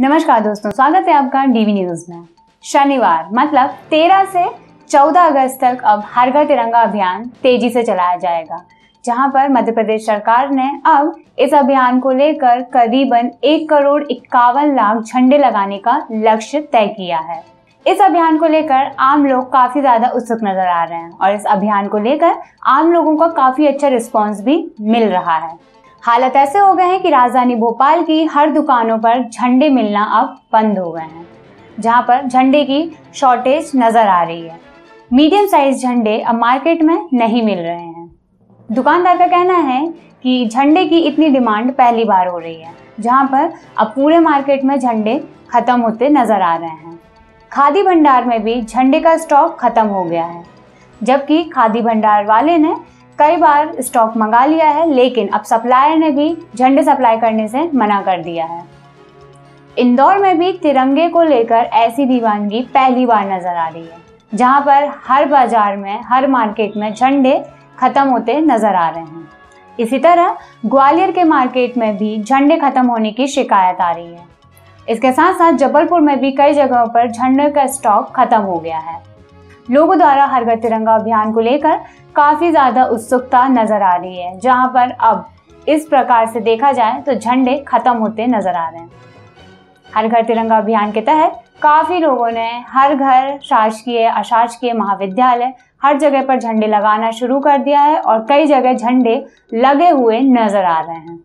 नमस्कार दोस्तों, स्वागत है आपका डीवी न्यूज़ में। शनिवार मतलब 13 से 14 अगस्त तक अब हर घर तिरंगा अभियान तेज़ी से चलाया जाएगा, जहाँ पर मध्य प्रदेश सरकार ने अब इस अभियान को लेकर करीबन एक करोड़ इक्यावन लाख झंडे लगाने का लक्ष्य तय किया है। इस अभियान को लेकर आम लोग काफ़ी ज़्यादा उत्सुक नज़र आ रहे हैं और इस अभियान को लेकर आम लोगों का काफ़ी अच्छा रिस्पॉन्स भी मिल रहा है। हालत ऐसे हो गए हैं कि राजधानी भोपाल की हर दुकानों पर झंडे मिलना अब बंद हो गए हैं, जहाँ पर झंडे की शॉर्टेज नज़र आ रही है। मीडियम साइज़ झंडे अब मार्केट में नहीं मिल रहे हैं। दुकानदार का कहना है कि झंडे की इतनी डिमांड पहली बार हो रही है, जहाँ पर अब पूरे मार्केट में झंडे खत्म होते नज़र आ रहे हैं। खादी भंडार में भी झंडे का स्टॉक खत्म हो गया है, जबकि खादी भंडार वाले ने कई बार स्टॉक मंगा लिया है, लेकिन अब सप्लायर ने भी झंडे सप्लाई करने से मना कर दिया है। इंदौर में भी तिरंगे को लेकर ऐसी दीवानगी पहली बार नज़र आ रही है, जहाँ पर हर बाज़ार में, हर मार्केट में झंडे खत्म होते नज़र आ रहे हैं। इसी तरह ग्वालियर के मार्केट में भी झंडे खत्म होने की शिकायत आ रही है। इसके साथ साथ जबलपुर में भी कई जगहों पर झंडे का स्टॉक खत्म हो गया है। लोगों द्वारा हर घर तिरंगा अभियान को लेकर काफ़ी ज़्यादा उत्सुकता नज़र आ रही है। जहाँ पर अब इस प्रकार से देखा जाए तो झंडे खत्म होते नज़र आ रहे हैं। हर घर तिरंगा अभियान के तहत काफ़ी लोगों ने हर घर, शासकीय, अशासकीय महाविद्यालय, हर जगह पर झंडे लगाना शुरू कर दिया है और कई जगह झंडे लगे हुए नज़र आ रहे हैं।